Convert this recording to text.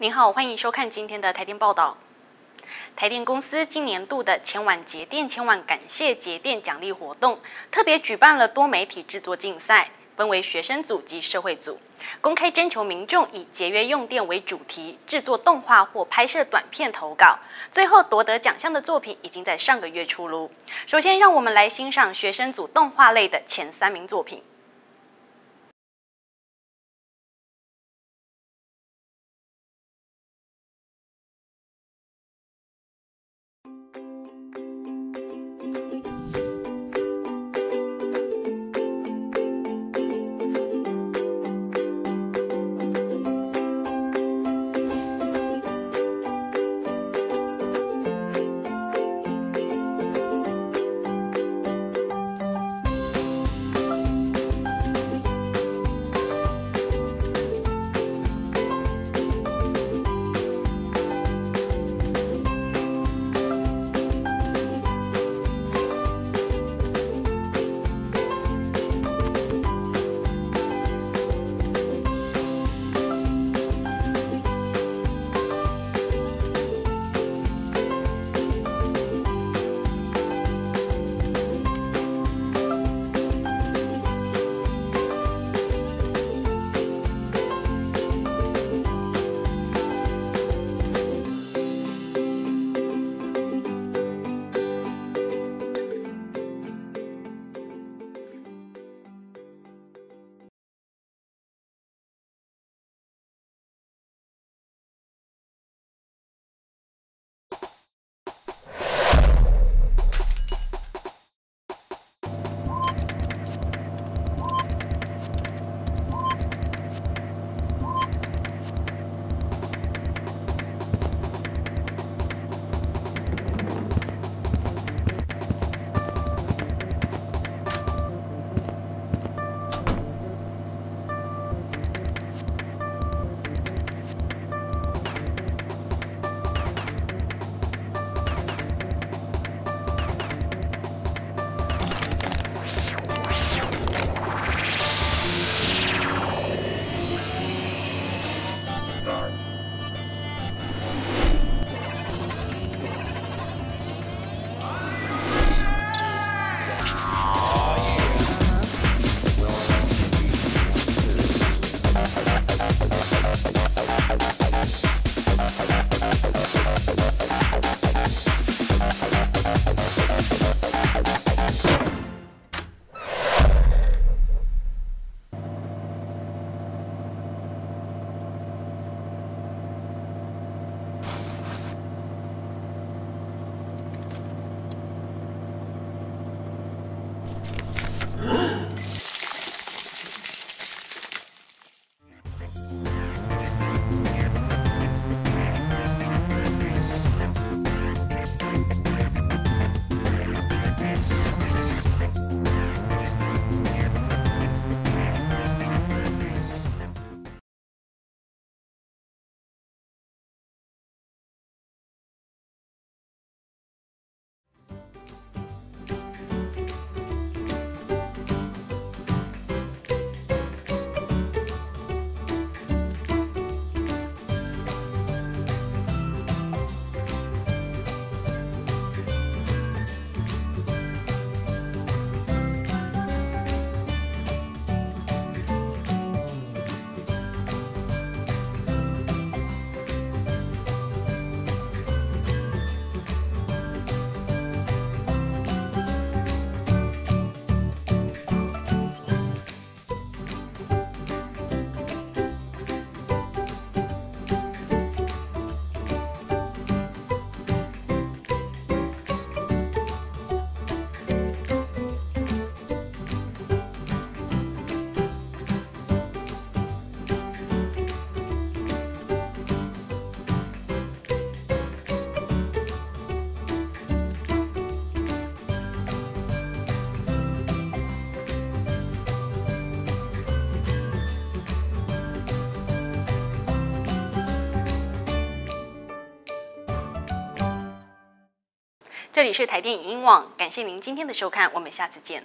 您好，欢迎收看今天的台电报道。台电公司今年度的千万节电千万感谢节电奖励活动，特别举办了多媒体制作竞赛，分为学生组及社会组，公开征求民众以节约用电为主题制作动画或拍摄短片投稿。最后夺得奖项的作品已经在上个月出炉。首先，让我们来欣赏学生组动画类的前三名作品。Bye. 这里是台电影音网，感谢您今天的收看，我们下次见。